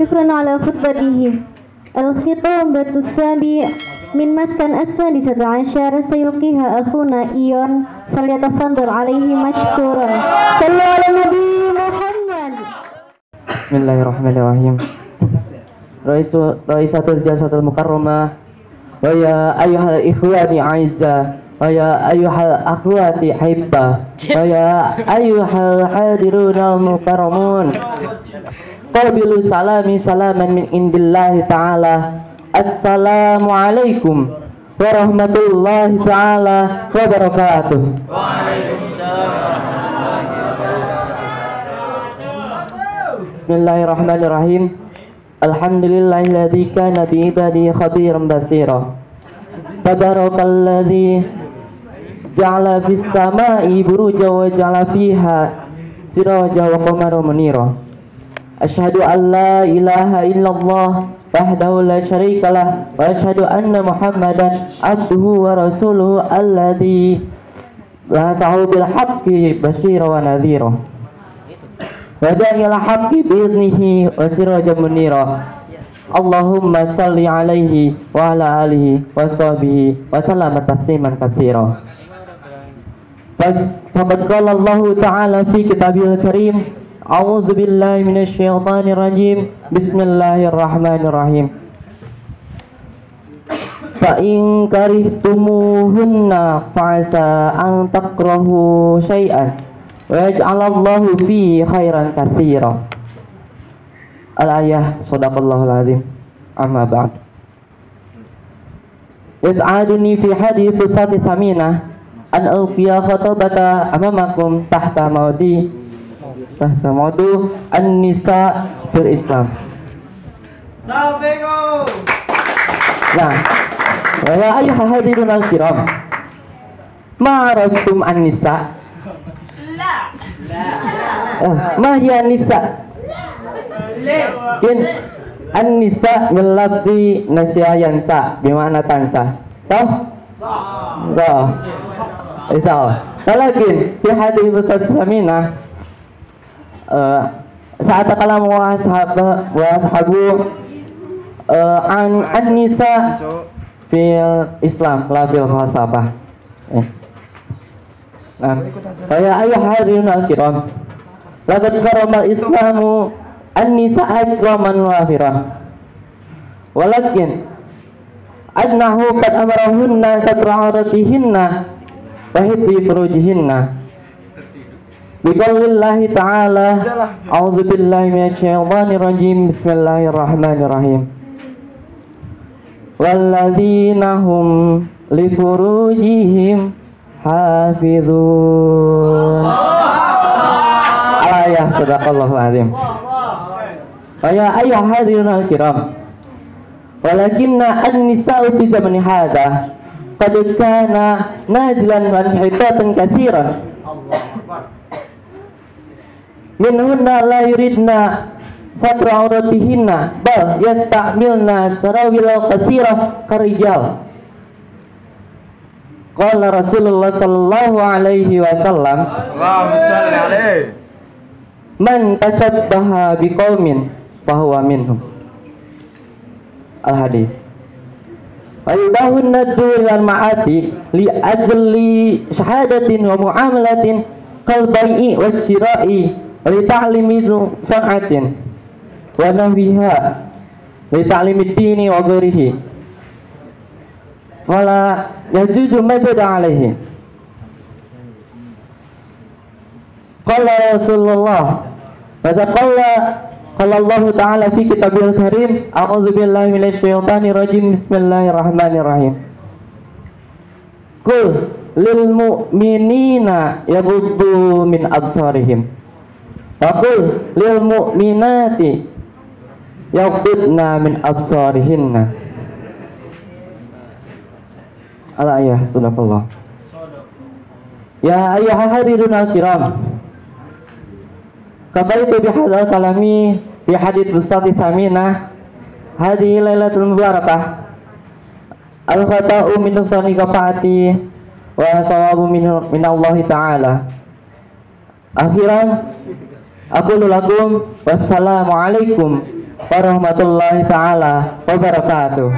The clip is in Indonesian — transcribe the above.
syukran ala khutbatihim Al-khitam batu sabi min maskan asali sata asyar sayulqiha akhuna iyon falyatafandur alaihi mashkuran. Sallu ala Nabi Muhammad. Bismillahirrahmanirrahim. Raisu, Raisatul Jasatul Mukarramah Wa ya ayuhal ikhwani aizah Wa ya ayuhal akhwati hibba. Wa ya ayuhal hadirunal mukarramun qabilu salami salaman min indillahi ta'ala assalamu alaikum warahmatullahi ta'ala wabarakatuh Bismillahirrahmanirrahim. Alhamdulillahilladzi kana bi ibadihi khabiran basira. Tabarakalladzi ja'ala fis sama'i buruja wa ja'ala fiha siraja wa qamara munira. أشهد أن لا إله إلا الله وحده لا شريك له وأشهد أن محمدا عبده ورسوله الذي بعثه بالحق بشيرا ونذيرا. وداعي الحق بإذنه وسراجا منيرا. اللهم صل عليه وعلى آله وصحبه وسلم تسليما كثيرا. فقد قال الله تعالى في كتابه الكريم أعوذ بالله من الشيطان الرجيم بسم الله الرحمن الرحيم فإن كرهتموهن فعسى أن تكرهوا شيئا Waj'alallahu fi khairan katsira. Al-ayah sadaqallahul azim. Amma ba'd. Yas'aduni fi hadis sati samina an alqiya khatabata amamakum tahta maudi tahta maudu an-nisa fil Islam. Assalamualaikum. Nah, ya ayyuhal hadirun al-kiram. Ma araftum an-nisa? Eh, ma hiya nisa? In an-nisa min lafzi nasya yansa bimana tansa. Sah? Sah. Isa. Walakin fi hadis samina eh saat kalam wa sahaba wa sahabu eh, an an-nisa fil Islam la fil khasabah. Eh. Nah, ya ayuh hadirin al-kiram. Laqad karama al-Islamu an-nisa akraman wafira. Walakin annahu qad amarahunna satra auratihinna wa hibbi furujihinna. Biqaulillahi ta'ala. A'udzu billahi minasyaitonir rajim Bismillahirrahmanirrahim. Walladzina hum li furujihim hafizun. Ayah sadaqallahu azim. Ya ayah hadirin al-kiram. Walakinna an-nisa'u fi zamani hadha Qad kana nazilan wa hitatan katsiran Minhunna la yuridna satra auratihinna bal yastamilna sarawil qasirah karijal. Qala Rasulullah sallallahu alaihi wasallam. Man tashabbaha biqaumin fahuwa minhum. Al hadis Wa yudahun naddu ilal ma'ati li ajli syahadatin wa muamalatin kal bai'i wa syira'i li ta'limi san'atin wa nahwiha li ta'limi dini wa ghairihi wala yajuju majada alaihi qala rasulullah wa qala qala Allah ta'ala fi kitabil karim a'udzu billahi minasy syaithanir rajim bismillahirrahmanirrahim Qul lil mu'minina yaghuddu min absarihim wa qul lil mu'minati yaghuddna min absarihinna. Al-ayah sadaqallah Ya ayyuhal hadirun al-kiram. Kabaitu bihadal kalami Fi hadith ustadi samina Hadihi laylatul mubarakah. Al-fata'u min nusani kafaati Wa sawabu min Allah ta'ala. Akhiran Aku lakum Wassalamualaikum warahmatullahi taala wabarakatuh.